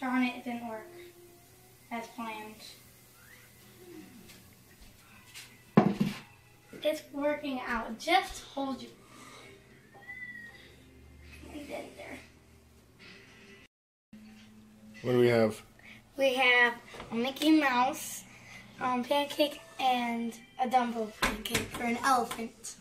Darn it, it didn't work as planned. It's working out. Just hold you. And then there. What do we have? We have a Mickey Mouse um, pancake and a Dumbo pancake for an elephant.